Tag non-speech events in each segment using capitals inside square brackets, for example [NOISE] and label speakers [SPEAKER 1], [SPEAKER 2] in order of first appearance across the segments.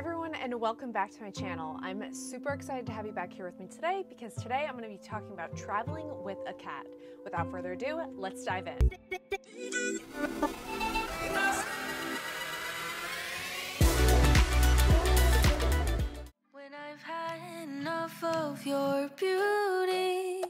[SPEAKER 1] everyone and welcome back to my channel. I'm super excited to have you back here with me today because today I'm going to be talking about traveling with a cat. Without further ado, let's dive in. When I've had enough of your beauty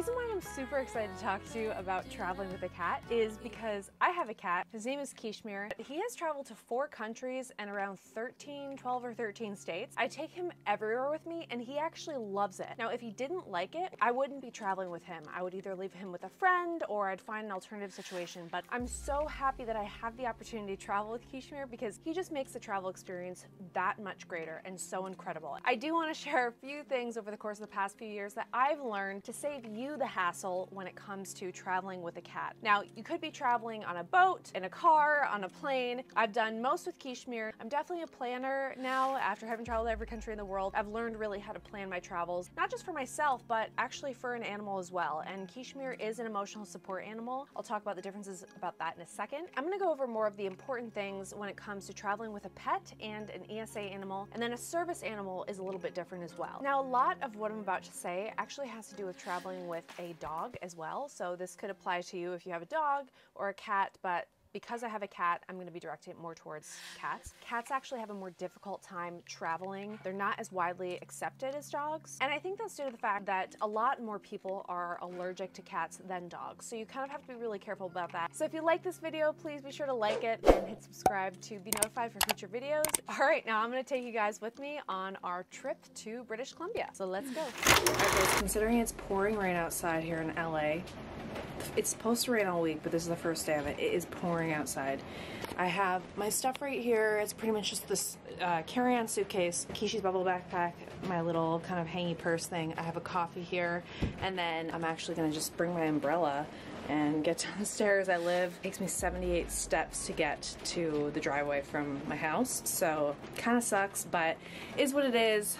[SPEAKER 1] reason why I'm super excited to talk to you about traveling with a cat is because I have a cat. His name is Kishmir. He has traveled to four countries and around 13, 12 or 13 states. I take him everywhere with me and he actually loves it. Now if he didn't like it, I wouldn't be traveling with him. I would either leave him with a friend or I'd find an alternative situation. But I'm so happy that I have the opportunity to travel with Kishmir because he just makes the travel experience that much greater and so incredible. I do want to share a few things over the course of the past few years that I've learned to save save the hassle when it comes to traveling with a cat. Now, you could be traveling on a boat, in a car, on a plane. I've done most with Kishmir. I'm definitely a planner now after having traveled every country in the world. I've learned really how to plan my travels, not just for myself, but actually for an animal as well. And Kishmir is an emotional support animal. I'll talk about the differences about that in a second. I'm gonna go over more of the important things when it comes to traveling with a pet and an ESA animal, and then a service animal is a little bit different as well. Now, a lot of what I'm about to say actually has to do with traveling traveling with a dog as well. So this could apply to you if you have a dog or a cat, but because I have a cat, I'm gonna be directing it more towards cats. Cats actually have a more difficult time traveling. They're not as widely accepted as dogs. And I think that's due to the fact that a lot more people are allergic to cats than dogs. So you kind of have to be really careful about that. So if you like this video, please be sure to like it and hit subscribe to be notified for future videos. All right, now I'm gonna take you guys with me on our trip to British Columbia. So let's go. Guys, considering it's pouring rain outside here in LA, it's supposed to rain all week, but this is the first day of it. It is pouring outside. I have my stuff right here. It's pretty much just this uh, carry-on suitcase, Kishi's bubble backpack, my little kind of hangy purse thing. I have a coffee here, and then I'm actually gonna just bring my umbrella and get down the stairs. I live, it takes me 78 steps to get to the driveway from my house, so kind of sucks, but is what it is.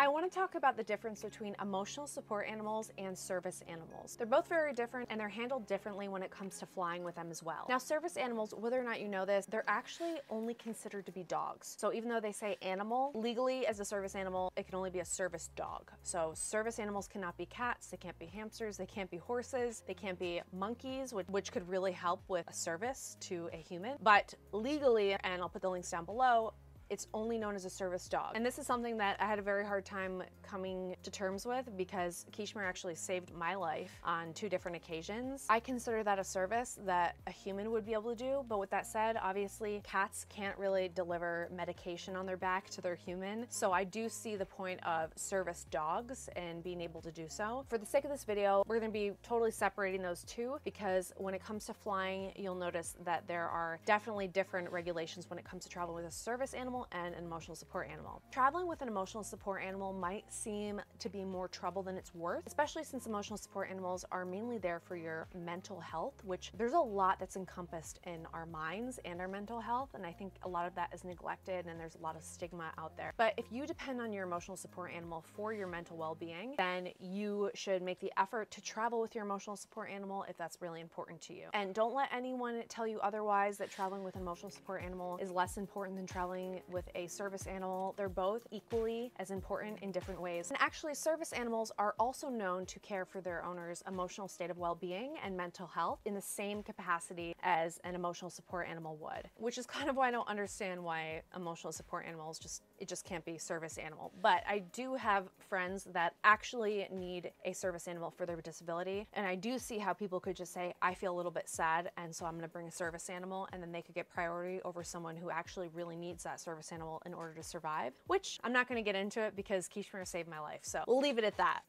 [SPEAKER 1] I want to talk about the difference between emotional support animals and service animals. They're both very different and they're handled differently when it comes to flying with them as well. Now, service animals, whether or not you know this, they're actually only considered to be dogs. So even though they say animal, legally as a service animal, it can only be a service dog. So service animals cannot be cats, they can't be hamsters, they can't be horses, they can't be monkeys, which, which could really help with a service to a human. But legally, and I'll put the links down below, it's only known as a service dog. And this is something that I had a very hard time coming to terms with because Kishmir actually saved my life on two different occasions. I consider that a service that a human would be able to do, but with that said, obviously cats can't really deliver medication on their back to their human. So I do see the point of service dogs and being able to do so. For the sake of this video, we're gonna be totally separating those two because when it comes to flying, you'll notice that there are definitely different regulations when it comes to traveling with a service animal animal and an emotional support animal. Traveling with an emotional support animal might seem to be more trouble than it's worth, especially since emotional support animals are mainly there for your mental health, which there's a lot that's encompassed in our minds and our mental health. And I think a lot of that is neglected and there's a lot of stigma out there. But if you depend on your emotional support animal for your mental well-being, then you should make the effort to travel with your emotional support animal if that's really important to you. And don't let anyone tell you otherwise that traveling with an emotional support animal is less important than traveling with a service animal. They're both equally as important in different ways. And actually, service animals are also known to care for their owner's emotional state of well-being and mental health in the same capacity as an emotional support animal would, which is kind of why I don't understand why emotional support animals just, it just can't be service animal. But I do have friends that actually need a service animal for their disability. And I do see how people could just say, I feel a little bit sad, and so I'm gonna bring a service animal, and then they could get priority over someone who actually really needs that service animal in order to survive, which I'm not gonna get into it because Kishmir saved my life. So we'll leave it at that.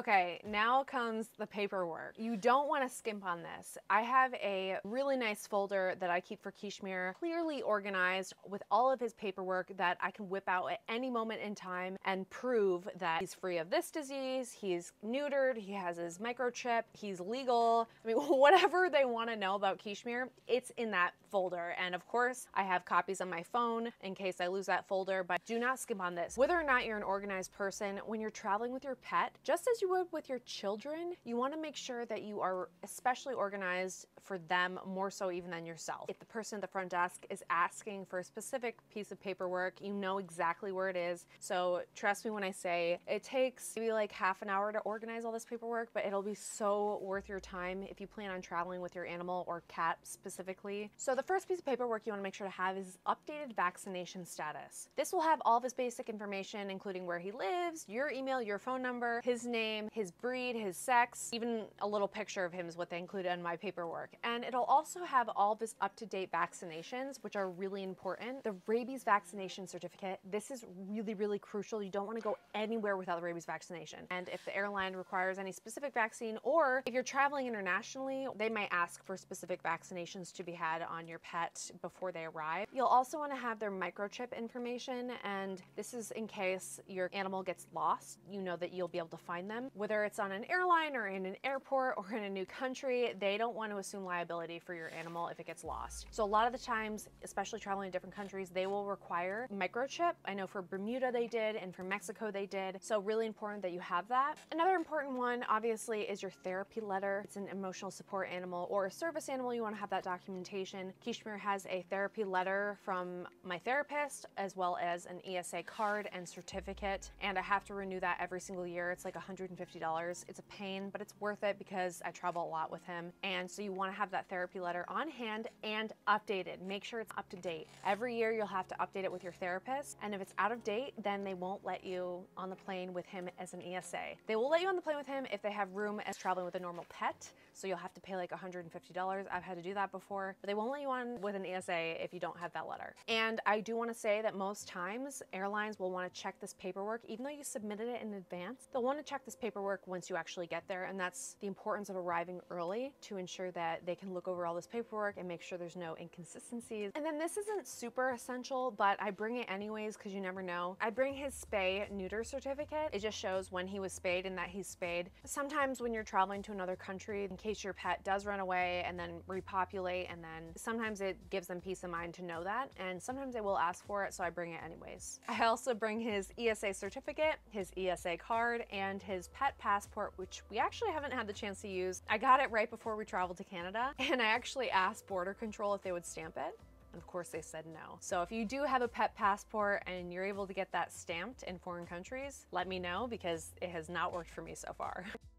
[SPEAKER 1] Okay, now comes the paperwork. You don't want to skimp on this. I have a really nice folder that I keep for Kishmir, clearly organized with all of his paperwork that I can whip out at any moment in time and prove that he's free of this disease, he's neutered, he has his microchip, he's legal. I mean, [LAUGHS] whatever they want to know about Kishmir, it's in that folder. And of course, I have copies on my phone in case I lose that folder, but do not skip on this. Whether or not you're an organized person, when you're traveling with your pet, just as you would with your children, you want to make sure that you are especially organized for them more so even than yourself. If the person at the front desk is asking for a specific piece of paperwork, you know exactly where it is. So trust me when I say it takes maybe like half an hour to organize all this paperwork, but it'll be so worth your time if you plan on traveling with your animal or cat specifically. So the first piece of paperwork you want to make sure to have is updated vaccination status. This will have all of his basic information, including where he lives, your email, your phone number, his name, his breed, his sex, even a little picture of him is what they included in my paperwork. And it'll also have all of his up-to-date vaccinations, which are really important. The rabies vaccination certificate, this is really, really crucial. You don't want to go anywhere without the rabies vaccination. And if the airline requires any specific vaccine, or if you're traveling internationally, they might ask for specific vaccinations to be had on your pet before they arrive. You'll also want to have their microchip information, and this is in case your animal gets lost, you know that you'll be able to find them. Whether it's on an airline or in an airport or in a new country, they don't want to assume liability for your animal if it gets lost. So a lot of the times, especially traveling to different countries, they will require microchip. I know for Bermuda they did, and for Mexico they did. So really important that you have that. Another important one, obviously, is your therapy letter. It's an emotional support animal or a service animal. You want to have that documentation. Kishmir has a therapy letter from my therapist, as well as an ESA card and certificate. And I have to renew that every single year. It's like $150. It's a pain, but it's worth it because I travel a lot with him. And so you want to have that therapy letter on hand and updated. Make sure it's up to date. Every year you'll have to update it with your therapist. And if it's out of date, then they won't let you on the plane with him as an ESA. They will let you on the plane with him if they have room as traveling with a normal pet. So you'll have to pay like $150. I've had to do that before, but they won't let you on with an ESA if you don't have that letter. And I do want to say that most times airlines will want to check this paperwork, even though you submitted it in advance, they'll want to check this paperwork once you actually get there. And that's the importance of arriving early to ensure that they can look over all this paperwork and make sure there's no inconsistencies. And then this isn't super essential, but I bring it anyways because you never know. I bring his spay neuter certificate. It just shows when he was spayed and that he's spayed. Sometimes when you're traveling to another country, in case your pet does run away and then repopulate, and then sometimes it gives them peace of mind to know that. And sometimes they will ask for it, so I bring it anyways. I also bring his ESA certificate, his ESA card, and his pet passport, which we actually haven't had the chance to use. I got it right before we traveled to Canada, [LAUGHS] and I actually asked Border Control if they would stamp it. And of course they said no. So if you do have a pet passport and you're able to get that stamped in foreign countries, let me know because it has not worked for me so far. [LAUGHS]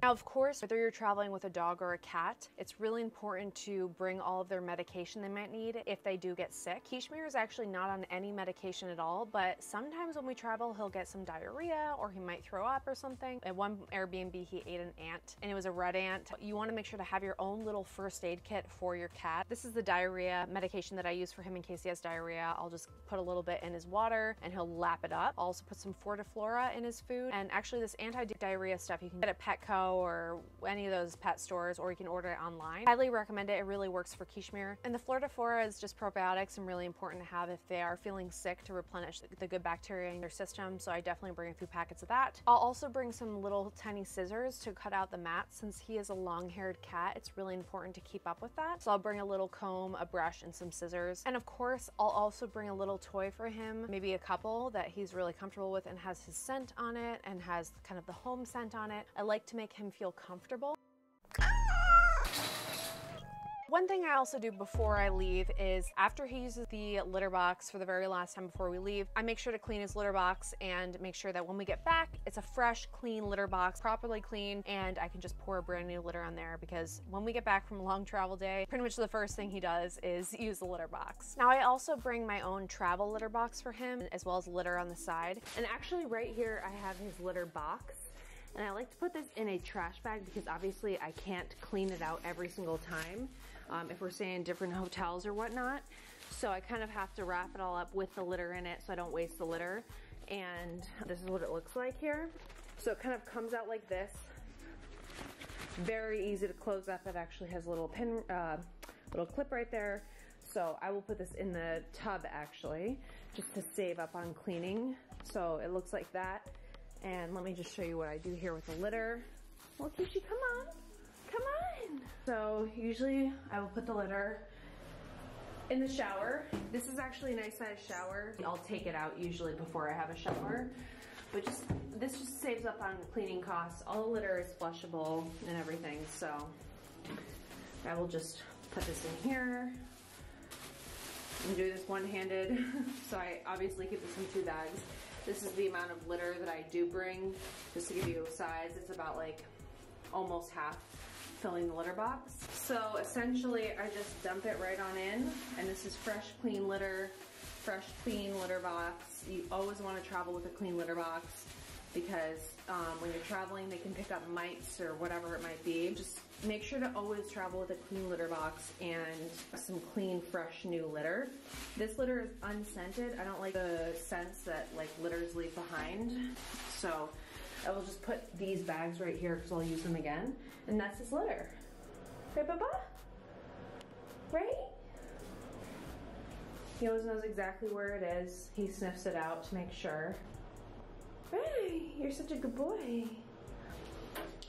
[SPEAKER 1] Now, of course, whether you're traveling with a dog or a cat, it's really important to bring all of their medication they might need if they do get sick. Kishmir is actually not on any medication at all, but sometimes when we travel, he'll get some diarrhea or he might throw up or something. At one Airbnb, he ate an ant and it was a red ant. You want to make sure to have your own little first aid kit for your cat. This is the diarrhea medication that I use for him in case he has diarrhea. I'll just put a little bit in his water and he'll lap it up. I'll also put some Fortiflora in his food. And actually this anti-diarrhea stuff you can get at Petco or any of those pet stores, or you can order it online. Highly recommend it. It really works for Kishmir. And the Florida is just probiotics and really important to have if they are feeling sick to replenish the good bacteria in their system. So I definitely bring a few packets of that. I'll also bring some little tiny scissors to cut out the mats since he is a long-haired cat. It's really important to keep up with that. So I'll bring a little comb, a brush, and some scissors. And of course, I'll also bring a little toy for him, maybe a couple that he's really comfortable with and has his scent on it and has kind of the home scent on it. I like to make him feel comfortable. One thing I also do before I leave is after he uses the litter box for the very last time before we leave, I make sure to clean his litter box and make sure that when we get back, it's a fresh, clean litter box, properly clean, and I can just pour a brand new litter on there because when we get back from a long travel day, pretty much the first thing he does is [LAUGHS] use the litter box. Now I also bring my own travel litter box for him as well as litter on the side. And actually right here, I have his litter box. And I like to put this in a trash bag because obviously I can't clean it out every single time um, if we're staying in different hotels or whatnot. So I kind of have to wrap it all up with the litter in it so I don't waste the litter. And this is what it looks like here. So it kind of comes out like this. Very easy to close up. It actually has a little pin, uh, little clip right there. So I will put this in the tub actually, just to save up on cleaning. So it looks like that. And let me just show you what I do here with the litter. Well, Kishi, come on. Come on. So usually I will put the litter in the shower. This is actually a nice size shower. I'll take it out usually before I have a shower. but just this just saves up on cleaning costs. All the litter is flushable and everything, so I will just put this in here and do this one-handed. [LAUGHS] so I obviously keep this in two bags. This is the amount of litter that I do bring. Just to give you a size, it's about like almost half filling the litter box. So essentially I just dump it right on in and this is fresh, clean litter, fresh, clean litter box. You always wanna travel with a clean litter box because um, when you're traveling, they can pick up mites or whatever it might be. Just make sure to always travel with a clean litter box and some clean, fresh, new litter. This litter is unscented. I don't like the scents that like litters leave behind. So I will just put these bags right here because I'll use them again. And that's his litter. Right, Baba? Right? He always knows exactly where it is. He sniffs it out to make sure. Right, you're such a good boy.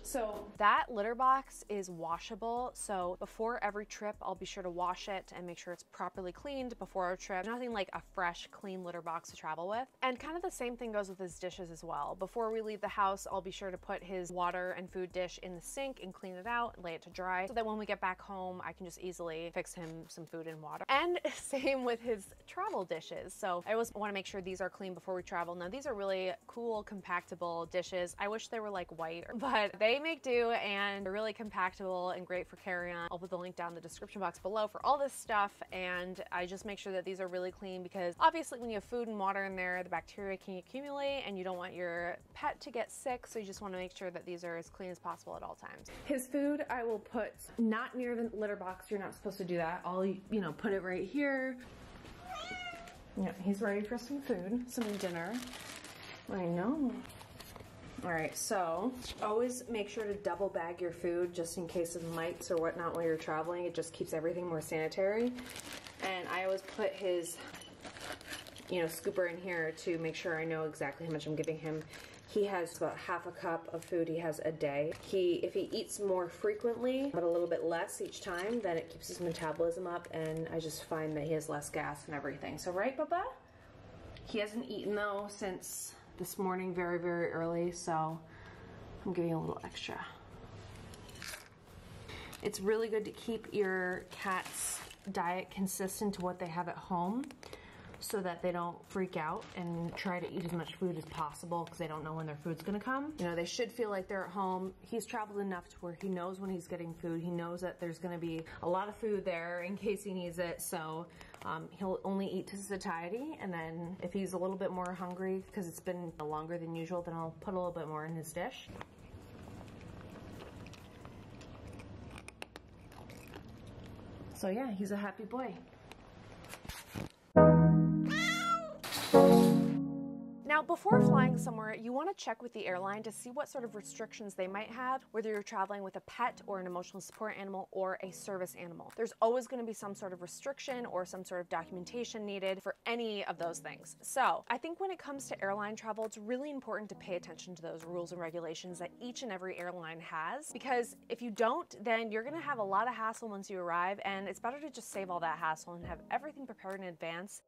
[SPEAKER 1] So that litter box is washable. So before every trip, I'll be sure to wash it and make sure it's properly cleaned before our trip. Nothing like a fresh, clean litter box to travel with. And kind of the same thing goes with his dishes as well. Before we leave the house, I'll be sure to put his water and food dish in the sink and clean it out and lay it to dry so that when we get back home, I can just easily fix him some food and water. And [LAUGHS] same with his travel dishes. So I always want to make sure these are clean before we travel. Now these are really cool, compactable dishes. I wish they were like white, [LAUGHS] but they make do and they're really compactable and great for carry on. I'll put the link down in the description box below for all this stuff and I just make sure that these are really clean because obviously when you have food and water in there, the bacteria can accumulate and you don't want your pet to get sick so you just want to make sure that these are as clean as possible at all times. His food I will put not near the litter box. You're not supposed to do that. I'll, you know, put it right here. Yeah, he's ready for some food, some dinner. I know. All right, so always make sure to double bag your food just in case of mites or whatnot while you're traveling. It just keeps everything more sanitary. And I always put his, you know, scooper in here to make sure I know exactly how much I'm giving him. He has about half a cup of food he has a day. He, if he eats more frequently, but a little bit less each time, then it keeps his metabolism up and I just find that he has less gas and everything. So right, Baba? He hasn't eaten though since this morning very, very early, so I'm giving a little extra. It's really good to keep your cat's diet consistent to what they have at home so that they don't freak out and try to eat as much food as possible because they don't know when their food's gonna come. You know, they should feel like they're at home. He's traveled enough to where he knows when he's getting food. He knows that there's gonna be a lot of food there in case he needs it. So um, he'll only eat to satiety. And then if he's a little bit more hungry because it's been longer than usual, then I'll put a little bit more in his dish. So yeah, he's a happy boy. Now, before flying somewhere, you want to check with the airline to see what sort of restrictions they might have, whether you're traveling with a pet or an emotional support animal or a service animal. There's always going to be some sort of restriction or some sort of documentation needed for any of those things. So I think when it comes to airline travel, it's really important to pay attention to those rules and regulations that each and every airline has, because if you don't, then you're going to have a lot of hassle once you arrive, and it's better to just save all that hassle and have everything prepared in advance.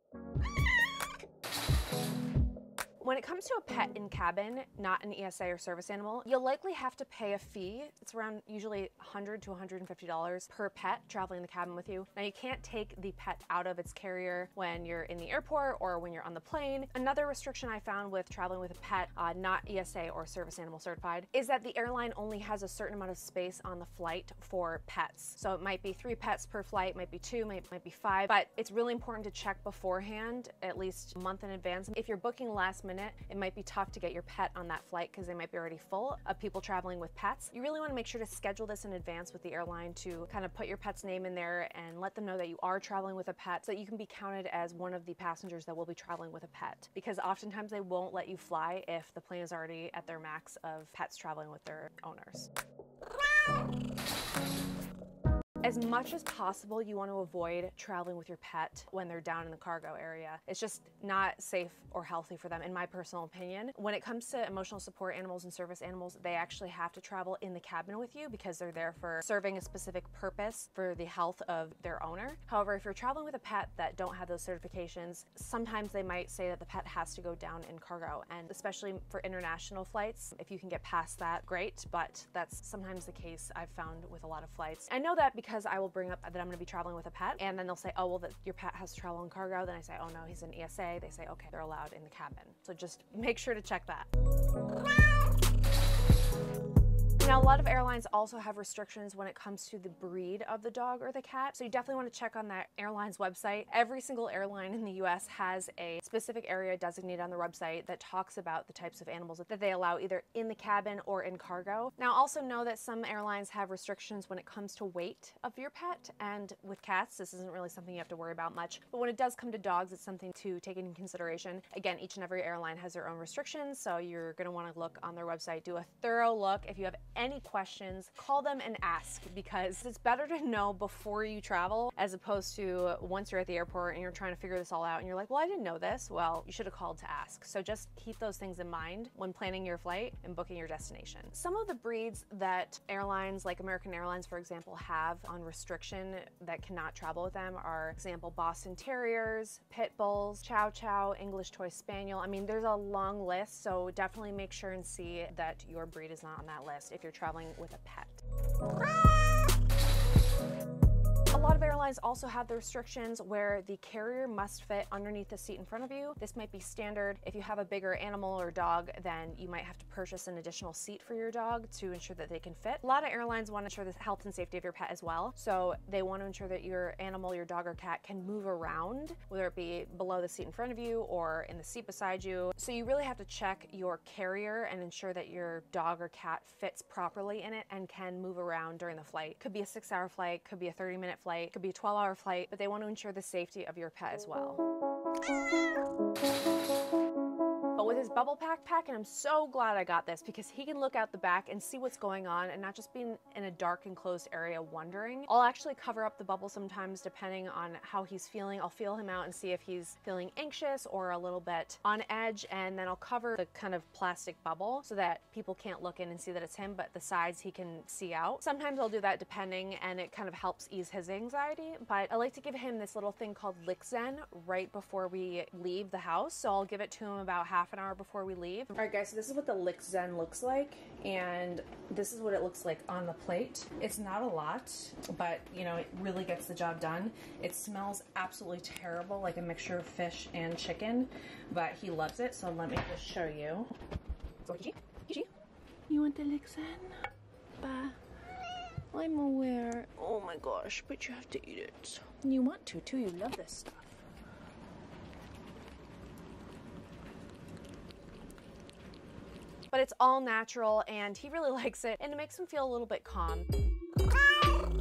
[SPEAKER 1] When it comes to a pet in cabin, not an ESA or service animal, you'll likely have to pay a fee. It's around usually 100 to $150 per pet traveling in the cabin with you. Now you can't take the pet out of its carrier when you're in the airport or when you're on the plane. Another restriction I found with traveling with a pet, uh, not ESA or service animal certified, is that the airline only has a certain amount of space on the flight for pets. So it might be three pets per flight, might be two, might, might be five, but it's really important to check beforehand, at least a month in advance. If you're booking last minute, minute, it might be tough to get your pet on that flight because they might be already full of people traveling with pets. You really want to make sure to schedule this in advance with the airline to kind of put your pet's name in there and let them know that you are traveling with a pet so that you can be counted as one of the passengers that will be traveling with a pet. Because oftentimes they won't let you fly if the plane is already at their max of pets traveling with their owners. As much as possible, you want to avoid traveling with your pet when they're down in the cargo area. It's just not safe or healthy for them, in my personal opinion. When it comes to emotional support animals and service animals, they actually have to travel in the cabin with you because they're there for serving a specific purpose for the health of their owner. However, if you're traveling with a pet that don't have those certifications, sometimes they might say that the pet has to go down in cargo. And especially for international flights, if you can get past that, great. But that's sometimes the case I've found with a lot of flights. I know that because I will bring up that I'm gonna be traveling with a pet and then they'll say, oh, well, that your pet has to travel in cargo. Then I say, oh no, he's an ESA. They say, okay, they're allowed in the cabin. So just [LAUGHS] make sure to check that. Now, a lot of airlines also have restrictions when it comes to the breed of the dog or the cat. So you definitely want to check on that airline's website. Every single airline in the US has a specific area designated on the website that talks about the types of animals that they allow either in the cabin or in cargo. Now, also know that some airlines have restrictions when it comes to weight of your pet. And with cats, this isn't really something you have to worry about much. But when it does come to dogs, it's something to take into consideration. Again, each and every airline has their own restrictions. So you're going to want to look on their website, do a thorough look. If you have any questions, call them and ask because it's better to know before you travel as opposed to once you're at the airport and you're trying to figure this all out and you're like, well, I didn't know this. Well, you should have called to ask. So just keep those things in mind when planning your flight and booking your destination. Some of the breeds that airlines like American Airlines, for example, have on restriction that cannot travel with them are example Boston Terriers, Pit Bulls, Chow Chow, English Toy Spaniel. I mean, there's a long list, so definitely make sure and see that your breed is not on that list if you're traveling with a pet. A lot of airlines also have the restrictions where the carrier must fit underneath the seat in front of you. This might be standard. If you have a bigger animal or dog, then you might have to purchase an additional seat for your dog to ensure that they can fit. A lot of airlines want to ensure the health and safety of your pet as well. So they want to ensure that your animal, your dog or cat can move around, whether it be below the seat in front of you or in the seat beside you. So you really have to check your carrier and ensure that your dog or cat fits properly in it and can move around during the flight. Could be a six hour flight, could be a 30 minute flight, could be a 12 hour flight, but they want to ensure the safety of your pet as well with his bubble pack pack and I'm so glad I got this because he can look out the back and see what's going on and not just being in a dark enclosed area wondering. I'll actually cover up the bubble sometimes depending on how he's feeling. I'll feel him out and see if he's feeling anxious or a little bit on edge and then I'll cover the kind of plastic bubble so that people can't look in and see that it's him but the sides he can see out. Sometimes I'll do that depending and it kind of helps ease his anxiety but I like to give him this little thing called Licks Zen right before we leave the house so I'll give it to him about half an hour before we leave. All right guys, so this is what the Licks Zen looks like and this is what it looks like on the plate. It's not a lot, but you know, it really gets the job done. It smells absolutely terrible, like a mixture of fish and chicken, but he loves it, so let me just show you. So Kishi, Kishi, you want the Licks Zen? Bah. I'm aware. Oh my gosh, but you have to eat it. You want to too, you love this stuff. But it's all natural and he really [LAUGHS] likes it and it makes him feel a little bit calm.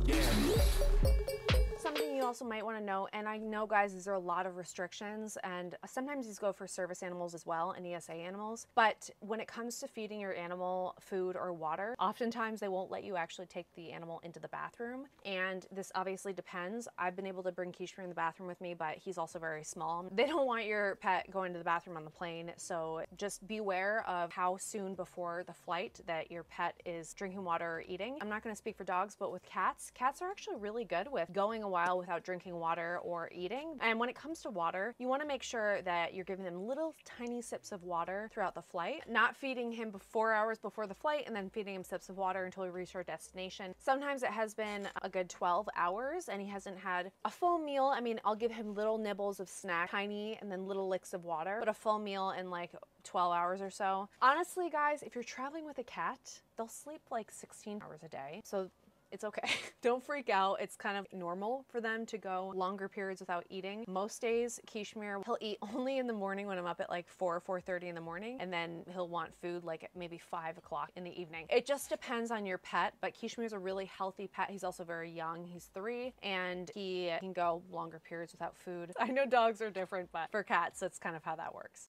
[SPEAKER 1] You also might want to know, and I know guys, these are a lot of restrictions and sometimes these go for service animals as well and ESA animals, but when it comes to feeding your animal food or water, oftentimes they won't let you actually take the animal into the bathroom. And this obviously depends. I've been able to bring Kishmir in the bathroom with me, but he's also very small. [LAUGHS] They don't want your pet going to the bathroom on the plane, so just beware of how soon before the flight that your pet is drinking water or eating. I'm not going to speak for dogs, but with cats, cats are actually really good with going a while without drinking water or eating. And when it comes to water, you want to make sure that you're giving them little tiny sips of water throughout the flight, not feeding him four hours before the flight and then feeding him sips of water until we reach our destination. Sometimes it has been a good 12 hours and he hasn't had a full meal. I mean, I'll give him little nibbles of snack, tiny, and then little licks of water, but a full meal in like 12 hours or so. Honestly, guys, if you're traveling with a cat, they'll sleep like 16 hours a day. So it's okay. [LAUGHS] Don't freak out. It's kind of normal for them to go longer periods without eating. Most days, Kishmir, he'll eat [LAUGHS] only in the morning when I'm up at like 4 4.30 in the morning, and then he'll want food like at maybe 5 o'clock in the evening. It just depends on your pet, but Kishmir's a really healthy pet. He's also very young. He's three, and he can go longer periods without food. [LAUGHS] I know dogs are different, but for cats, that's kind of how that works.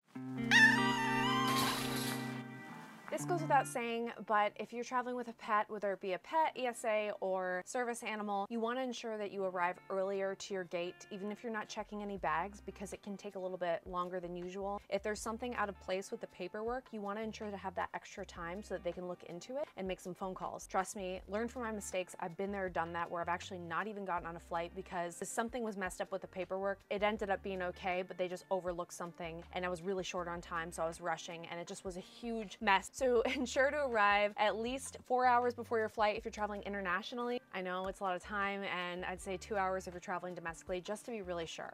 [SPEAKER 1] This goes without saying, but if you're traveling with a pet, whether it be a pet, ESA, or service animal, you want to ensure that you arrive earlier to your gate, even if you're not checking any bags, because it can take a little bit longer than usual. If there's something out of place with the paperwork, you want to ensure to have that extra time so that they can look into it and make some phone calls. Trust me, learn from my mistakes. I've been there, done that, where I've actually not even gotten on a flight because something was messed up with the paperwork. It ended up being okay, but they just overlooked something and I was really short on time, so I was rushing and it just was a huge mess. So [LAUGHS] ensure to arrive at least four hours before your flight if you're traveling internationally. I know it's a lot of time and I'd say two hours if you're traveling domestically just to be really sure.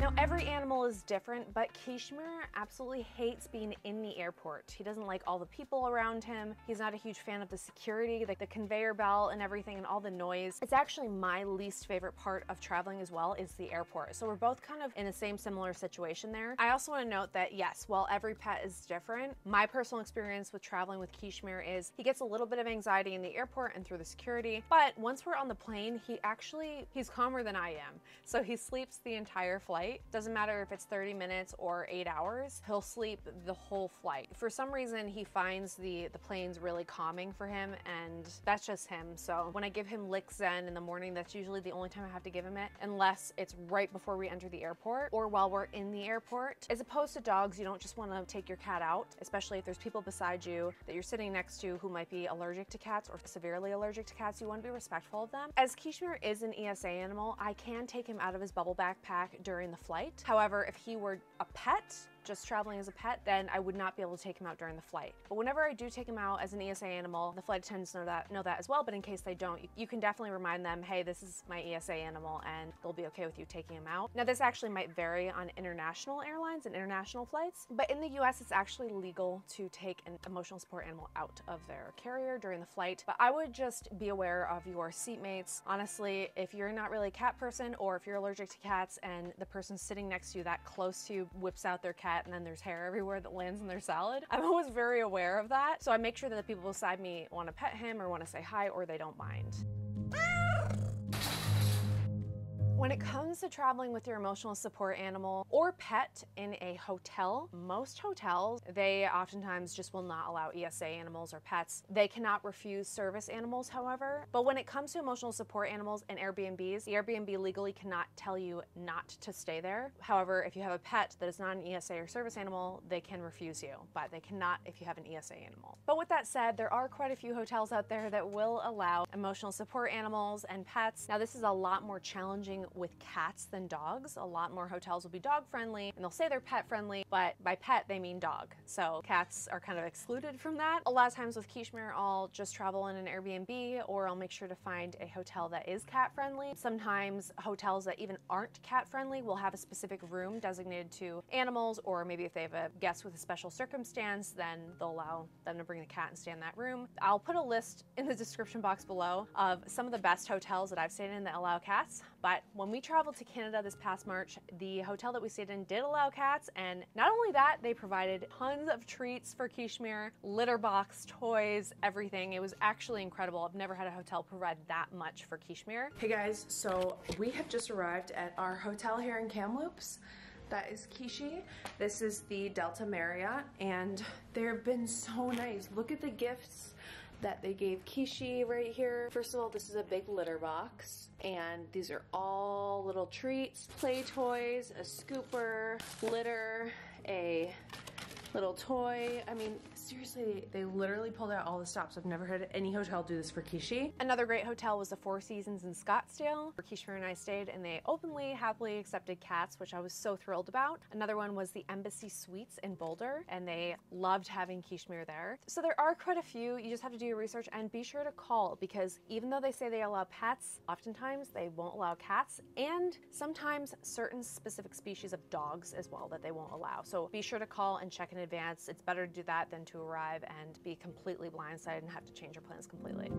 [SPEAKER 1] Now, every animal is different, but Kishmir absolutely hates being in the airport. He doesn't like all the people around him. He's not a huge fan of the security, like the conveyor belt and everything and all the noise. It's actually my least favorite part of traveling as well is the airport. So we're both kind of in the same similar situation there. I also want to note that yes, while every pet is different, my personal experience with traveling with Kishmir is he gets a little bit of anxiety in the airport and through the security, but once we're on the plane, he actually, he's calmer than I am. So he sleeps the entire flight flight. Doesn't matter if it's 30 minutes or eight hours, he'll sleep the whole flight. For some reason, he finds the, the planes really calming for him and that's just him. So when I give him Licks Zen in the morning, that's usually the only time I have to give him it, unless it's right before we enter the airport or while we're in the airport. As opposed to dogs, you don't just want to take your cat out, especially if there's people beside you that you're sitting next to who might be allergic to cats or severely allergic to cats. You want to be respectful of them. As Kishmir is an ESA animal, I can take him out of his bubble backpack during the flight. However, if he were a pet, just traveling as a pet, then I would not be able to take him out during the flight. But whenever I do take him out as an ESA animal, the flight attendants know that know that as well. But in case they don't, you, you can definitely remind them, hey, this is my ESA animal, and they'll be okay with you taking him out. Now, this actually might vary on international airlines and international flights, but in the US, it's actually legal to take an emotional support animal out of their carrier during the flight. But I would just be aware of your seatmates. Honestly, if you're not really a cat person or if you're allergic to cats and the person sitting next to you that close to you whips out their cat and then there's hair everywhere that lands in their salad. I'm always very aware of that. So I make sure that the people beside me want to pet him or want to say hi or they don't mind. When it mm. comes to traveling with your emotional support animal or pet in a hotel, most hotels, they oftentimes just will not allow ESA animals or pets. They cannot refuse service animals, however. But when it comes to emotional support animals and Airbnbs, the Airbnb legally cannot tell you not to stay there. However, if you have a pet that is not an ESA or service animal, they can refuse you, but they cannot if you have an ESA animal. But with that said, there are quite a few hotels out there that will allow emotional support animals and pets. Now, this is a lot more challenging with cats than dogs. A lot more hotels will be dog friendly and they'll say they're pet friendly, but by pet they mean dog. So cats are kind of excluded from that. A lot of times with Kishmir, I'll just travel in an Airbnb or I'll make sure to find a hotel that is cat friendly. Sometimes hotels that even aren't cat friendly will have a specific room designated to animals or maybe if they have a guest with a special circumstance, then they'll allow them to bring the cat and stay in that room. I'll put a list in the [LAUGHS] description box below of some of the best hotels that I've stayed in that allow cats. But when we traveled to Canada this past March, the hotel that we stayed in did allow cats, and not only that, they provided tons of treats for Kishmir, litter box, toys, everything. It was actually incredible. I've never had a hotel provide that much for Kishmir.
[SPEAKER 2] Hey guys, so we have just arrived at our hotel here in Kamloops. That is Kishi. This is the Delta Marriott, and they've been so nice. Look at the gifts that they gave Kishi right here. First of all, this is a big litter box and these are all little treats, play toys, a scooper, litter, a little toy. I mean, seriously, they literally pulled out all the stops. I've never had any hotel do this for Kishi.
[SPEAKER 1] Another great hotel was the Four Seasons in Scottsdale, where Kishmir and I stayed, and they openly, happily accepted cats, which I was so thrilled about. Another one was the Embassy Suites in Boulder, and they loved having Kishmir there. So there are quite a few. You just have to do your research and be sure to call because even though they say they allow pets, oftentimes they won't allow cats, and sometimes certain specific species of dogs as well that they won't allow. So be sure to call and check in advance. It's better to do that than to arrive and be completely blindsided and have to change your plans completely.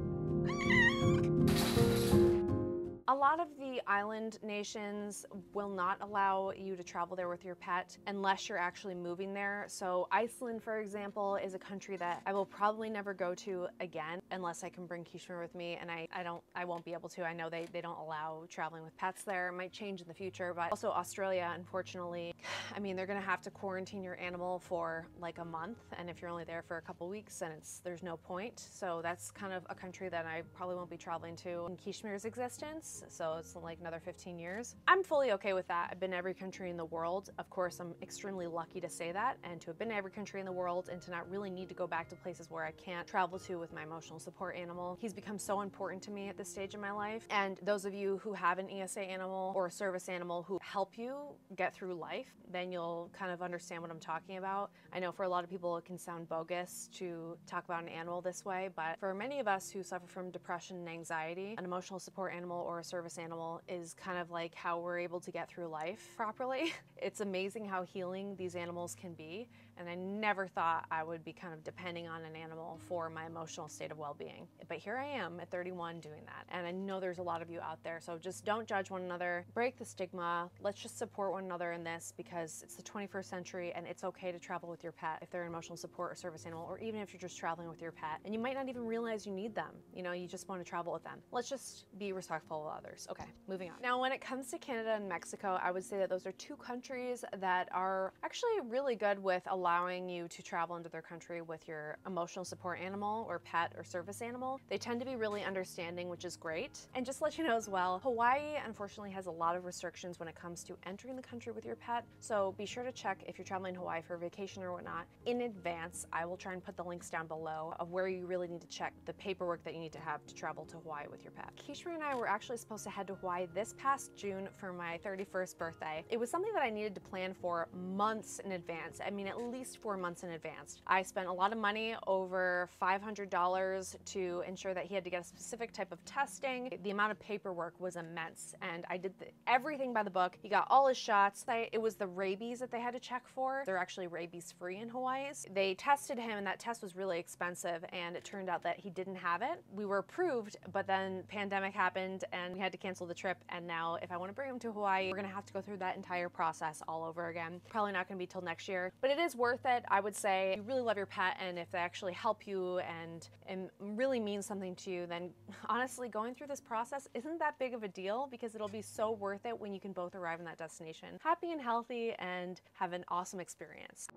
[SPEAKER 1] A lot of the island nations will not allow you to travel there with your pet unless you're actually moving there. So Iceland, for example, is a country that I will probably never go to again unless I can bring Kishmir with me and I, I don't I won't be able to. I know they, they don't allow traveling with pets there. It might change in the future, but also Australia, unfortunately, I mean they're gonna have to quarantine your animal for like a month and if you're only there for a couple weeks then it's there's no point. So that's kind of a country that I probably won't be traveling to in Kishmir's existence. So it's like another 15 years. I'm fully okay with that. I've been every country in the world. Of course, I'm extremely lucky to say that and to have been every country in the world and to not really need to go back to places where I can't travel to with my emotional support animal. He's become so important to me at this stage in my life. And those of you who have an ESA animal or a service animal who help you get through life, then you'll kind of understand what I'm talking about. I know for a lot of people it can sound bogus to talk about an animal this way, but for many of us who suffer from depression and anxiety, an emotional support animal or a service animal is kind of like how we're able to get through life properly. [LAUGHS] It's amazing how healing these animals can be and I never thought I would be kind of depending on an animal for my emotional state of well-being. But here I am at 31 doing that. And I know there's a lot of you out there, so just don't judge one another, break the stigma. Let's just support one another in this because it's the 21st century and it's okay to travel with your pet if they're an emotional support or service animal or even if you're just traveling with your pet and you might not even realize you need them. You know, you just want to travel with them. Let's just be respectful of others. Okay, moving on. Now, when it comes to Canada and Mexico, I would say that those are two countries that are actually really good with a allowing you to travel into their country with your emotional support animal or pet or service animal. They tend to be really understanding, which is great. And just let you know as well, Hawaii unfortunately has a lot of restrictions when it comes to entering the country with your pet. So be sure to check if you're traveling to Hawaii for vacation or whatnot in advance. I will try and put the links down below of where you really need to check the paperwork that you need to have to travel to Hawaii with your pet. Kishri and I were actually supposed to head to Hawaii this past June for my 31st birthday. It was something that I needed to plan for months in advance. I mean, at least four months in advance. I spent a lot of money, over $500 to ensure that he had to get a specific type of testing. The amount of paperwork was immense and I did the, everything by the book. He got all his shots. It was the rabies that they had to check for. They're actually rabies free in Hawaii. They tested him and that test was really expensive and it turned out that he didn't have it. We were approved, but then pandemic happened and we had to cancel the trip and now if I want to bring him to Hawaii, we're gonna have to go through that entire process all over again. Probably not gonna be till next year, but it is worth it. I would say you really love your pet and if they actually help you and, and really mean something to you, then [LAUGHS] honestly going through this process isn't that big of a deal because it'll be so worth it when you can both arrive in that destination happy and healthy and have an awesome experience.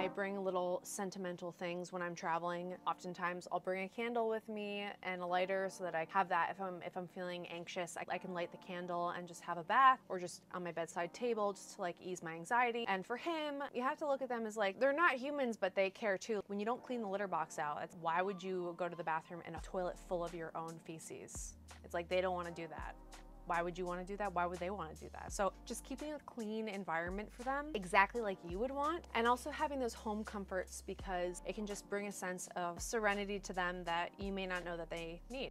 [SPEAKER 1] I bring little sentimental things when I'm traveling. Oftentimes I'll bring a candle with me and a lighter so that I have that if I'm if I'm feeling anxious. I, I, can light the candle and just have a bath or just on my bedside table just to like ease my anxiety. And for him, you have to look at them as like they're not humans but they care too. When you don't clean the litter box out, why would you go to the bathroom in a toilet full of your own feces? It's like they don't want to do that why would you want to do that? Why would they want to do that? So just keeping a clean environment for them, exactly like you would want, and also having those home comforts because it can just bring a sense of serenity to them that you may not know that they need.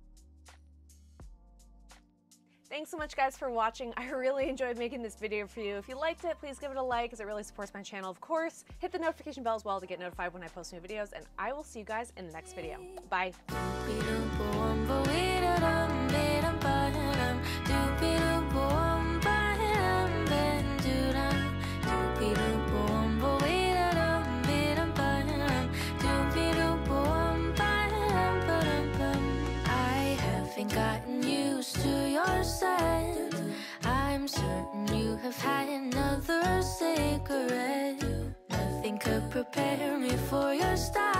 [SPEAKER 1] Thanks so much guys for watching. I really enjoyed making this video for you. If you liked it, please give it a like as it really supports my channel, of course. Hit the notification bell as well to get notified when I post new videos, and I will see you guys in the next video. Bye. Have had another cigarette. Nothing could prepare me for your style